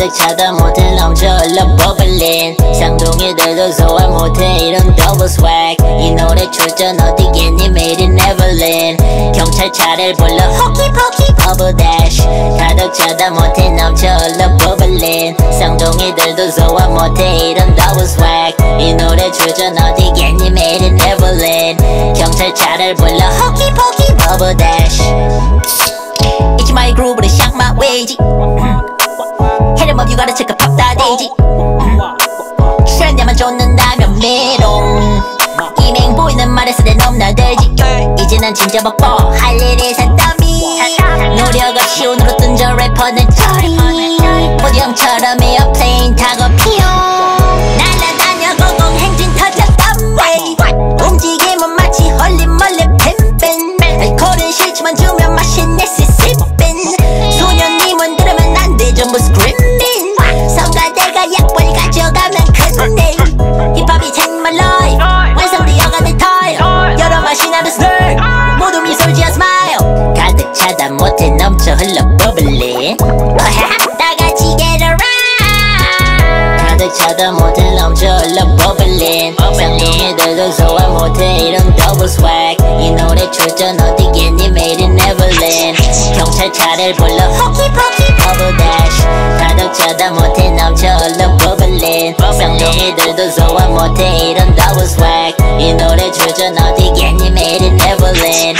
가득 차다 못해 넘쳐 흘러 bubblin'. 쌍둥이들도 소화 못해 이런 더블 swag 이 노래 출전 어디겠니 made in Neverland 경찰차를 불러 hokey pokey bubble dash. 가득 차다 못해 넘쳐 흘러 bubblin'. 쌍둥이들도 소화 못해 이런 더블 swag 이 노래 출전 어디겠니 made in Neverland 경찰차를 불러 hokey pokey 이제는 진짜 바빠 할 일이 산더미. 노력 없이 오늘로 뜬저 래퍼는 저리. 모형처럼 에어플레인 타고 피어. 날아다녀 고공 행진 터졌던 웨이. 움직임은 마치 헐리멀리 팬팬. 알코올은 싫지만 주면 맛있네 시시빈. 소년님은 들으면 안돼 전부 스크림밍. 성가대가 약벌 가져가면 다 못해 넘쳐 흘러 버블린 쌍둥이들도 소화 못해 이런 더블 swag 이 노래 출전 어디겠니 made in Neverland 경찰차를 불러 호키포키 버블 dash 가득 차다 못해 넘쳐 흘러 버블린 쌍둥이들도 소화 못해 이런 더블 swag 이 노래 출전 어디겠니 made in Neverland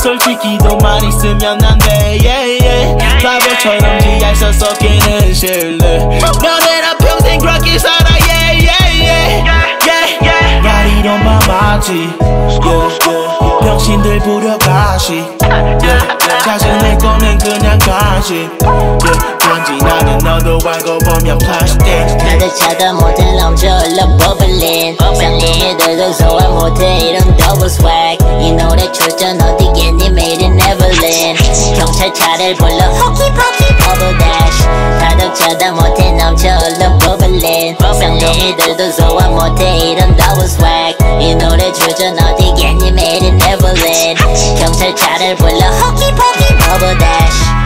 솔직히 돈만 있으면 안 돼, yeah, yeah. 바보처럼 지하에서 섞이는 실내. 너네랑 평생 그렇게 살아, yeah, yeah, yeah. yeah, yeah. 야리론 밤맞지, yeah, yeah. 병신들 부려가시, yeah, yeah. 자신을 꺼낸 그냥 가시, yeah. 변진하는 너도 알고 보면 플라스틱. 가득 차다 모텔 넘쳐 흘러 버블린 쌍둥이들도 소화 못해 이런 더블 swag 이 노래 출전 어디겠니 made in Neverland 경찰차를 불러 hokey pokey bubble dash 차다 못해 넘쳐 흘러 bubblin' 쌍둥이들도 소화 못해 이런 더블 swag. 이 노래 출전 어디겠니 made in Neverland 경찰차를 불러 hokey pokey bubble dash